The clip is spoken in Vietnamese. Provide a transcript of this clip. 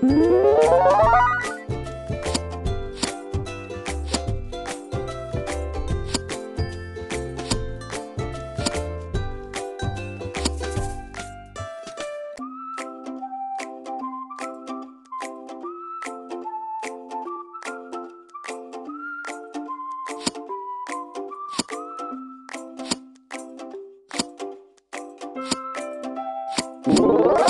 Mm-hmm. Música